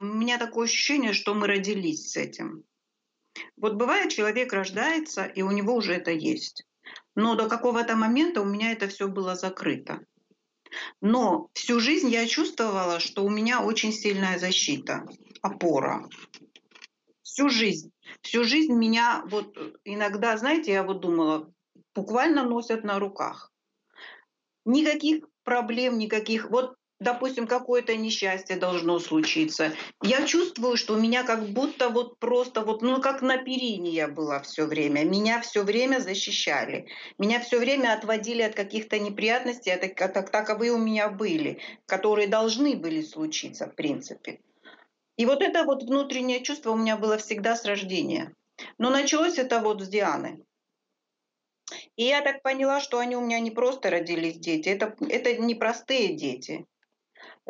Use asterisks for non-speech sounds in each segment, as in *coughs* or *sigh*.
у меня такое ощущение, что мы родились с этим. Вот бывает, человек рождается, и у него уже это есть. Но до какого-то момента у меня это все было закрыто. Но всю жизнь я чувствовала, что у меня очень сильная защита, опора. Всю жизнь. Всю жизнь меня вот иногда, знаете, я вот думала, буквально носят на руках. Никаких проблем, никаких. Вот допустим, какое-то несчастье должно случиться. Я чувствую, что у меня как будто вот просто вот, ну, как на перине я была все время. Меня все время защищали. Меня все время отводили от каких-то неприятностей, а так, так, таковые у меня были, которые должны были случиться, в принципе. И вот это вот внутреннее чувство у меня было всегда с рождения. Но началось это вот с Дианы. И я так поняла, что они у меня не просто родились дети, это, это не простые дети.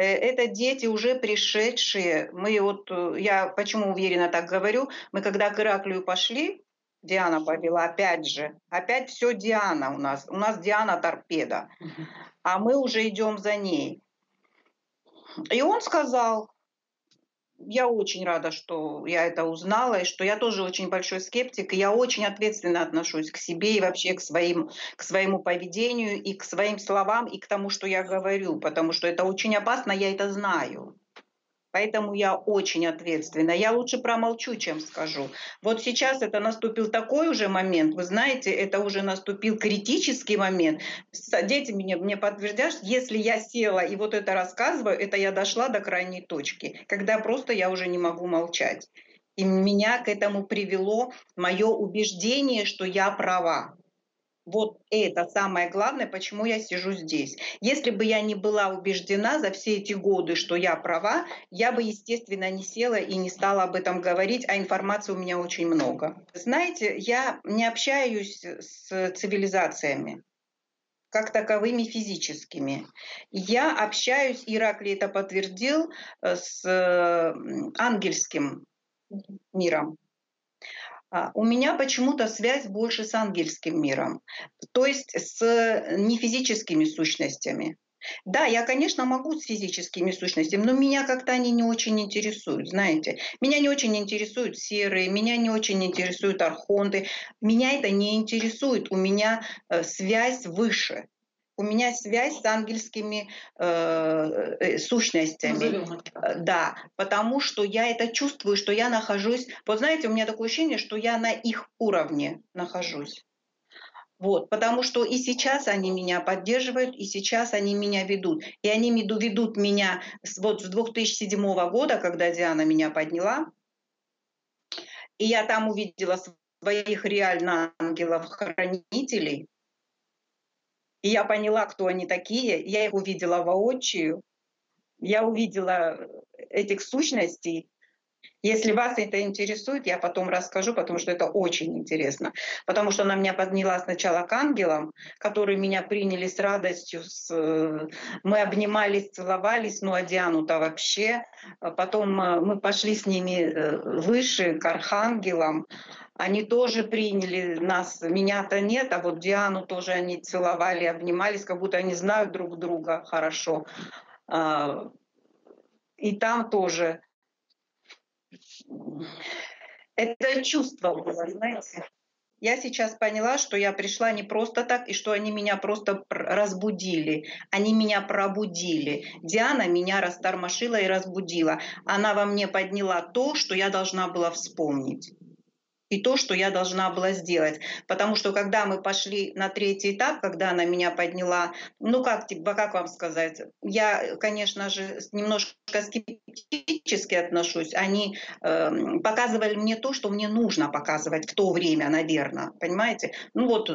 Э, это дети уже пришедшие. Мы вот, э, я почему уверенно так говорю, мы когда к Ираклию пошли, Диана повела, опять же, опять все Диана у нас. У нас Диана торпеда, а мы уже идем за ней. И он сказал, я очень рада, что я это узнала, и что я тоже очень большой скептик, и я очень ответственно отношусь к себе и вообще к, своим, к своему поведению, и к своим словам, и к тому, что я говорю, потому что это очень опасно, я это знаю. Поэтому я очень ответственна. Я лучше промолчу, чем скажу. Вот сейчас это наступил такой уже момент, вы знаете, это уже наступил критический момент. Дети мне, мне подтвердят, если я села и вот это рассказываю, это я дошла до крайней точки, когда просто я уже не могу молчать. И меня к этому привело мое убеждение, что я права. Вот это самое главное, почему я сижу здесь. Если бы я не была убеждена за все эти годы, что я права, я бы, естественно, не села и не стала об этом говорить, а информации у меня очень много. Знаете, я не общаюсь с цивилизациями как таковыми физическими. Я общаюсь, Ираклий это подтвердил, э, с ангельским миром. А, у меня почему-то связь больше с ангельским миром, то есть с нефизическими сущностями. Да, я, конечно, могу с физическими сущностями, но меня как-то они не очень интересуют, знаете. Меня не очень интересуют серые, меня не очень интересуют архонты. Меня это не интересует, у меня э, связь выше у меня связь с ангельскими э, э сущностями. Э, да, потому что я это чувствую, что я нахожусь. Вот знаете, у меня такое ощущение, что я на их уровне нахожусь. Вот, потому что и сейчас они меня поддерживают, и сейчас они меня ведут. И они ведут меня вот с 2007 года, когда Диана меня подняла, и я там увидела своих реально ангелов-хранителей, и я поняла, кто они такие. Я их увидела воочию. Я увидела этих сущностей. Если вас это интересует, я потом расскажу, потому что это очень интересно. Потому что она меня подняла сначала к ангелам, которые меня приняли с радостью. С... Мы обнимались, целовались, ну а Диану-то вообще. Потом мы пошли с ними э, выше, к архангелам они тоже приняли нас, меня-то нет, а вот Диану тоже они целовали, обнимались, как будто они знают друг друга хорошо. А, и там тоже это чувство было, знаете. Я сейчас поняла, что я пришла не просто так, и что они меня просто разбудили. Они меня пробудили. Диана меня растормошила и разбудила. Она во мне подняла то, что я должна была вспомнить и то, что я должна была сделать. Потому что когда мы пошли на третий этап, когда она меня подняла, ну как, типа, как вам сказать, я, конечно же, немножко скептически отношусь. Они э, показывали мне то, что мне нужно показывать в то время, наверное, понимаете? Ну вот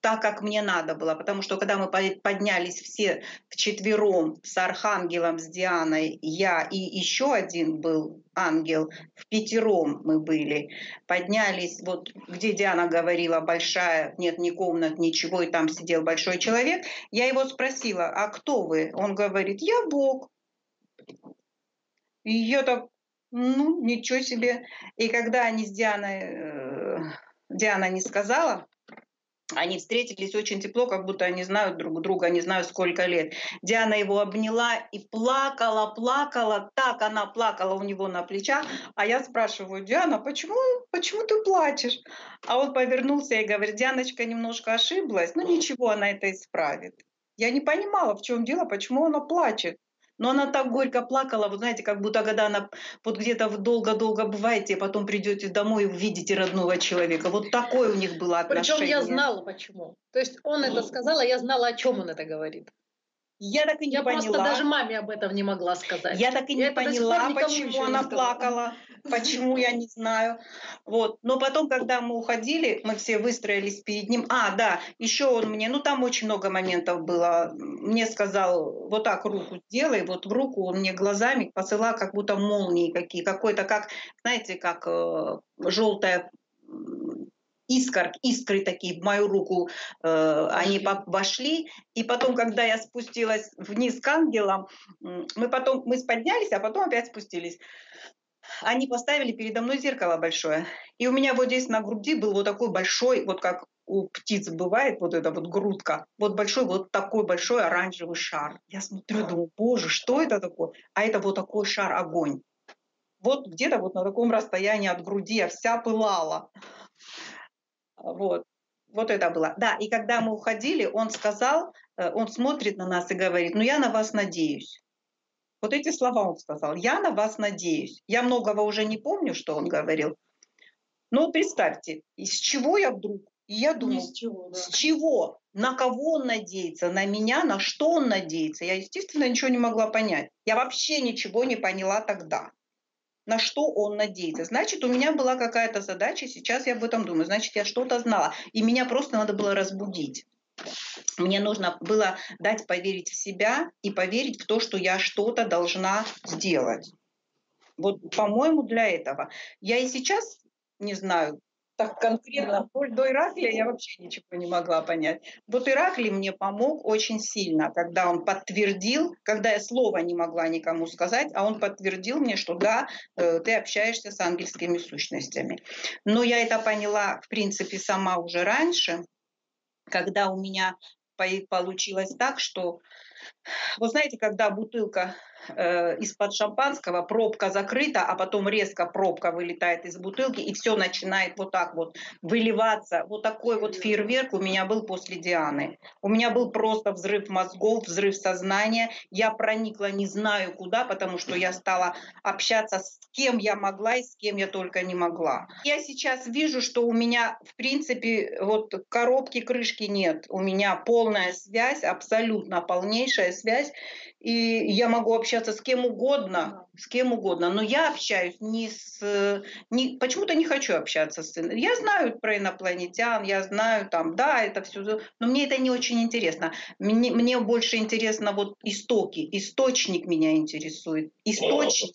так, как мне надо было, потому что когда мы поднялись все вчетвером с Архангелом, с Дианой, я и еще один был ангел, в пятером мы были, поднялись, вот где Диана говорила, большая, нет ни комнат, ничего, и там сидел большой человек, я его спросила, а кто вы? Он говорит, я Бог. И я так, ну, ничего себе. И когда они с Дианой, э, Диана не сказала, Они встретились очень тепло, как будто они знают друг друга, не знаю сколько лет. Диана его обняла и плакала, плакала, так она плакала у него на плечах. А я спрашиваю, Диана, почему, почему ты плачешь? А он повернулся и говорит, Дианочка немножко ошиблась, но ничего, она это исправит. Я не понимала, в чем дело, почему она плачет. Но она так горько плакала, вы знаете, как будто когда она вот где-то долго-долго бываете, а потом придете домой и увидите родного человека. Вот такое у них было отношение. Причем я знала почему. То есть он это сказал, а я знала, о чем он это говорит. Я так и не я поняла. Я просто даже маме об этом не могла сказать. Я так и не я поняла, почему она плакала, почему я не знаю. Вот. Но потом, когда мы уходили, мы все выстроились перед ним. А, да, еще он мне, ну там очень много моментов было. Мне сказал, вот так руку сделай, вот в руку он мне глазами посылал, как будто молнии какие, какой-то как, знаете, как э, желтая искр, искры такие в мою руку, э, они вошли. И потом, когда я спустилась вниз к ангелам, мы потом мы поднялись, а потом опять спустились. Они поставили передо мной зеркало большое. И у меня вот здесь на груди был вот такой большой, вот как у птиц бывает вот эта вот грудка, вот большой, вот такой большой оранжевый шар. Я смотрю, думаю, боже, что это такое? А это вот такой шар огонь. Вот где-то вот на таком расстоянии от груди я вся пылала. Вот. Вот это было. Да, и когда мы уходили, он сказал, э, он смотрит на нас и говорит, ну я на вас надеюсь. Вот эти слова он сказал, я на вас надеюсь. Я многого уже не помню, что он говорил. Но представьте, из чего я вдруг? И я думаю, с чего, да. с чего? На кого он надеется? На меня? На что он надеется? Я, естественно, ничего не могла понять. Я вообще ничего не поняла тогда на что он надеется. Значит, у меня была какая-то задача, сейчас я об этом думаю. Значит, я что-то знала, и меня просто надо было разбудить. Мне нужно было дать поверить в себя и поверить в то, что я что-то должна сделать. Вот, по-моему, для этого. Я и сейчас не знаю, так конкретно до Ираклия я вообще ничего не могла понять. Вот Ираклий мне помог очень сильно, когда он подтвердил, когда я слова не могла никому сказать, а он подтвердил мне, что да, э, ты общаешься с ангельскими сущностями. Но я это поняла, в принципе, сама уже раньше, когда у меня получилось так, что, вы знаете, когда бутылка э, из-под шампанского, пробка закрыта, а потом резко пробка вылетает из бутылки, и все начинает вот так вот выливаться. Вот такой вот фейерверк у меня был после Дианы. У меня был просто взрыв мозгов, взрыв сознания. Я проникла не знаю куда, потому что я стала общаться с кем я могла и с кем я только не могла. Я сейчас вижу, что у меня, в принципе, вот коробки, крышки нет. У меня полная связь, абсолютно полнейшая связь и я могу общаться с кем угодно, с кем угодно, но я общаюсь не с... Не, почему-то не хочу общаться с... Я знаю про инопланетян, я знаю там, да, это все, но мне это не очень интересно. Мне, мне больше интересно вот истоки, источник меня интересует, источник,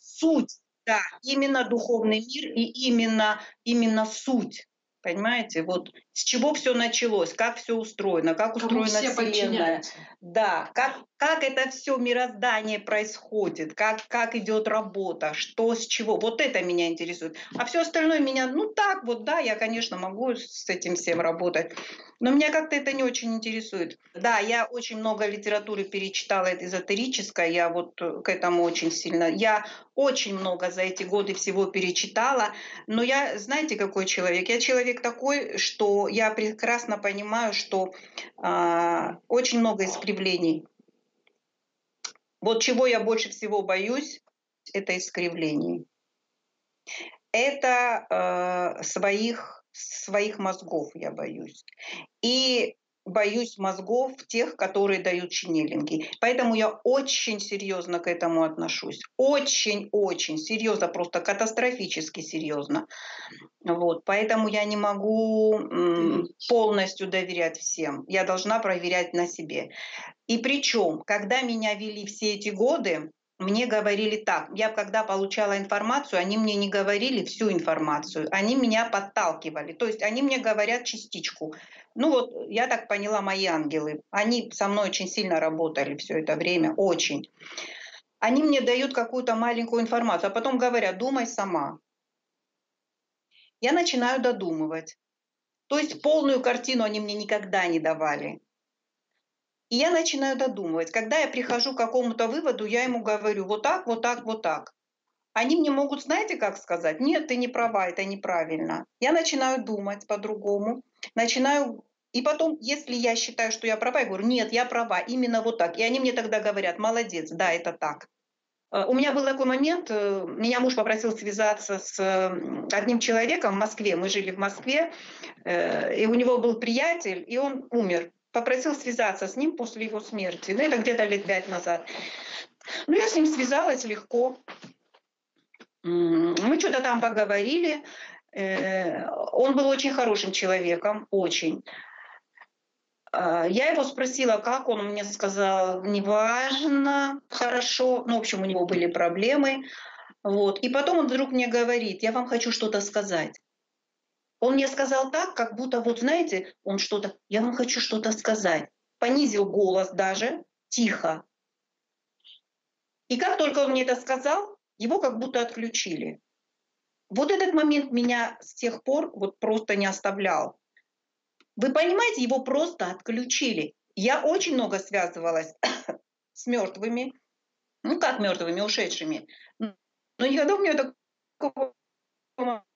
суть, да, именно духовный мир и именно, именно суть. Понимаете, вот с чего все началось, как все устроено, как устроена все Вселенная. Да, как, как это все мироздание происходит, как, как идет работа, что с чего. Вот это меня интересует. А все остальное меня, ну так вот, да, я, конечно, могу с этим всем работать. Но меня как-то это не очень интересует. Да, я очень много литературы перечитала, это эзотерическое, я вот э, к этому очень сильно... Я очень много за эти годы всего перечитала, но я, знаете, какой человек? Я человек такой, что я прекрасно понимаю, что э, очень много искривлений. Вот чего я больше всего боюсь, это искривлений. Это э, своих своих мозгов я боюсь. И боюсь мозгов тех, которые дают ченнелинги. Поэтому я очень серьезно к этому отношусь. Очень-очень серьезно, просто катастрофически серьезно. Вот. Поэтому я не могу полностью доверять всем. Я должна проверять на себе. И причем, когда меня вели все эти годы, мне говорили так. Я когда получала информацию, они мне не говорили всю информацию, они меня подталкивали. То есть они мне говорят частичку. Ну вот, я так поняла, мои ангелы, они со мной очень сильно работали все это время, очень. Они мне дают какую-то маленькую информацию, а потом говорят, думай сама. Я начинаю додумывать То есть полную картину они мне никогда не давали. И я начинаю додумывать. Когда я прихожу к какому-то выводу, я ему говорю вот так, вот так, вот так. Они мне могут, знаете, как сказать? Нет, ты не права, это неправильно. Я начинаю думать по-другому, начинаю... И потом, если я считаю, что я права, я говорю, нет, я права, именно вот так. И они мне тогда говорят, молодец, да, это так. Э, у меня был такой момент, э, меня муж попросил связаться с одним человеком в Москве, мы жили в Москве, э, и у него был приятель, и он умер. Попросил связаться с ним после его смерти, ну это где-то лет пять назад. Ну я с ним связалась легко. Мы что-то там поговорили. Он был очень хорошим человеком, очень. А, я его спросила, как он, мне сказал, неважно, хорошо, ну, в общем, у него были проблемы. Вот. И потом он вдруг мне говорит, я вам хочу что-то сказать. Он мне сказал так, как будто, вот знаете, он что-то, я вам хочу что-то сказать. Понизил голос даже, тихо. И как только он мне это сказал, его как будто отключили. Вот этот момент меня с тех пор вот просто не оставлял. Вы понимаете, его просто отключили. Я очень много связывалась *coughs* с мертвыми, ну как мертвыми, ушедшими. Но никогда у меня такого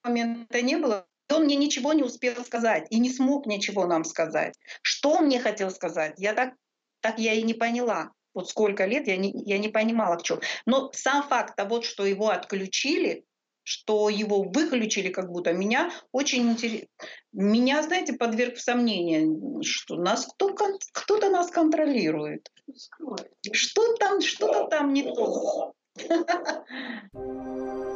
момента не было. Он мне ничего не успел сказать и не смог ничего нам сказать. Что он мне хотел сказать, я так, так я и не поняла. Вот сколько лет я не, я не понимала, в чем. Но сам факт того, что его отключили, что его выключили как будто. Меня очень интересно. Меня, знаете, подверг в сомнение, что нас кто, кто-то нас контролирует. Что там, что-то там не то. *laughs*